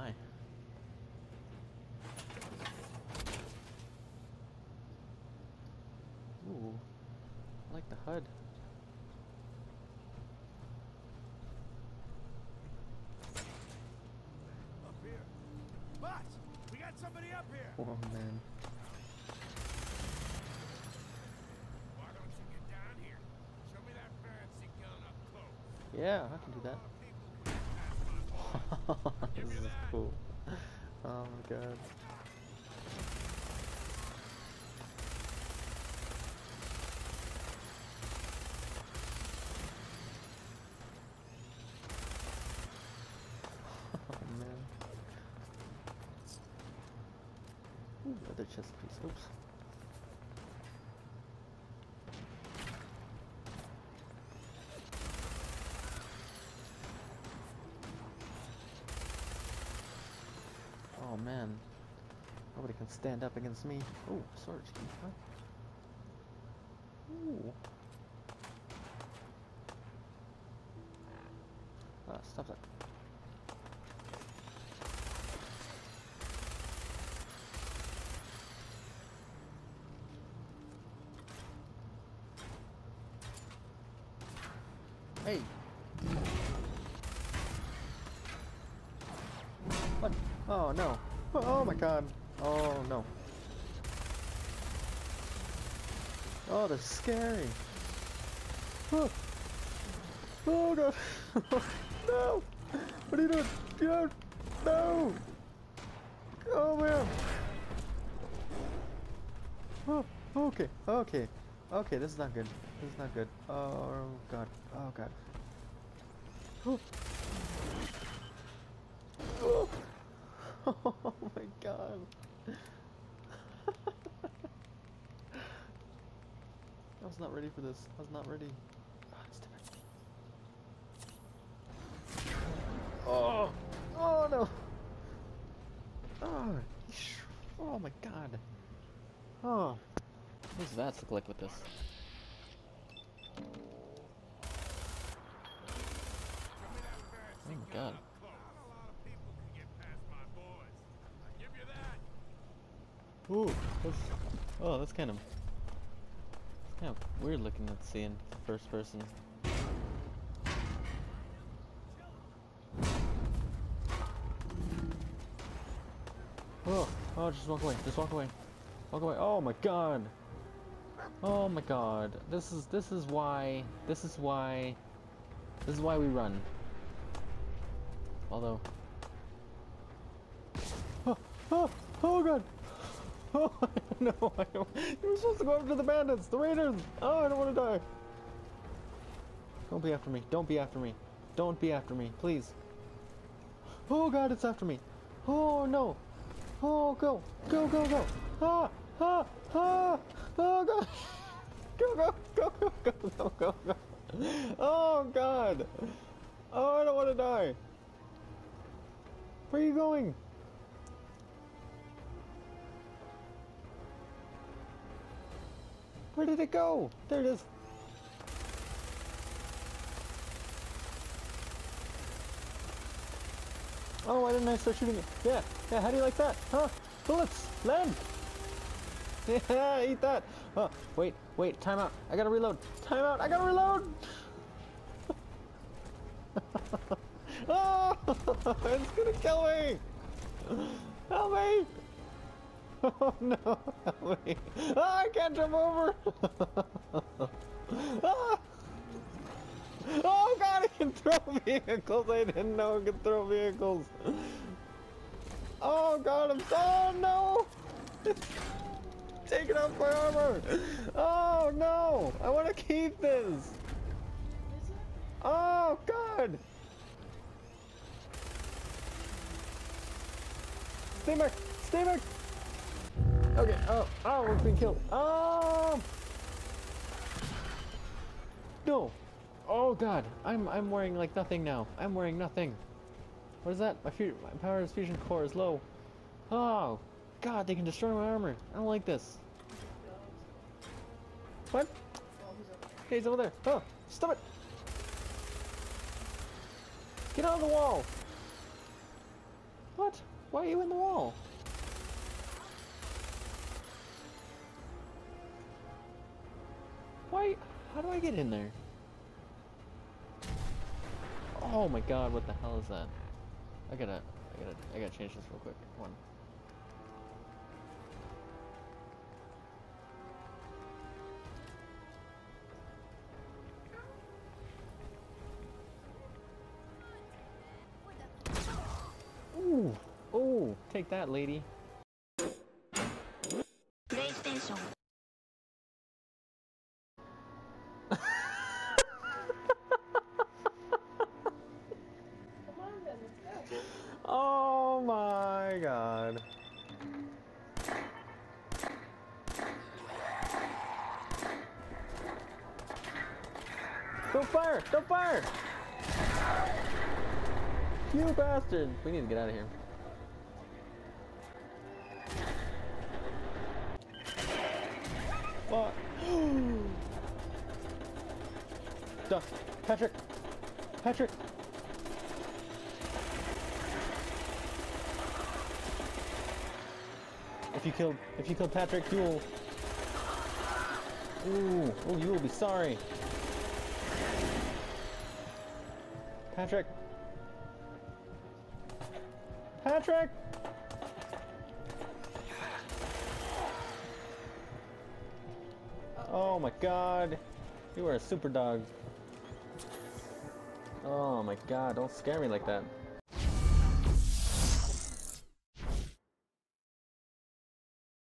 my. Ooh, I like the HUD. Up here. Boss, we got somebody up here. Oh man. Why don't you get down here? Show me that fancy gun up close. Yeah, I can do that. People can pass my boys. This is cool. Oh my god. Oh man. Ooh, another chest piece. Oops. Man. Nobody can stand up against me. Sword key, huh? Ooh. Ah, stop that. Hey! What? Oh no. Oh, oh my god. Oh no. Oh, they're scary. Oh, oh god. no! What are you doing? Get No! Oh man! Oh, okay, okay. Okay, this is not good. This is not good. Oh god. Oh god. Oh. Oh. Oh my god. I was not ready for this. I was not ready. Ah, oh, different. Oh! Oh no! Oh! Oh my god. Oh. What does that look like with this? My God. up close. Not a lot of people can get past my boys. I give you that. Ooh, that's, oh, that's kind of, kind of weird looking to see in first person. Oh, oh, just walk away, just walk away, walk away. Oh my god, oh my god, this is this is why this is why this is why we run. Although, oh, oh, oh god. Oh no, I don't. You were supposed to go after the bandits, the raiders. Oh, I don't want to die. Don't be after me. Don't be after me. Don't be after me, please. Oh god, it's after me. Oh no. Oh go, go, go, go. Ah, ah, ah. Oh god. Go, go, go, go, go, go, go, go. Oh god. Oh, I don't want to die. Where are you going? Where did it go? There it is. Oh, why didn't I start shooting it? Yeah, yeah, how do you like that? Huh? Bullets! Land! Yeah, eat that! Oh, wait, wait, time out. I gotta reload. Time out, I gotta reload! oh, it's gonna kill me! Help me! Oh no! Oh, I can't jump over! ah! Oh god, I can throw vehicles! I didn't know I could throw vehicles! Oh god, I'm so oh, no! Taking off my armor! Oh no! I want to keep this! Oh god! Stay back! Stay back! Okay, oh, oh, we're being killed. Oh! No! Oh god, I'm I'm wearing like nothing now. I'm wearing nothing. What is that? My, fu my power's fusion core is low. Oh, god, they can destroy my armor. I don't like this. What? Okay, he's over there. Oh, stop it! Get out of the wall! What? Why are you in the wall? Why? How do I get in there? Oh my god, what the hell is that? I gotta, I gotta, I gotta change this real quick. One. Ooh, ooh, take that, lady. Don't fire! Don't fire! You bastard! We need to get out of here. Fuck. Duh! Patrick! Patrick! If you killed, if you killed Patrick, you will. Ooh, oh, you will be sorry. Patrick. Patrick. Oh my God, you are a super dog. Oh my God, don't scare me like that.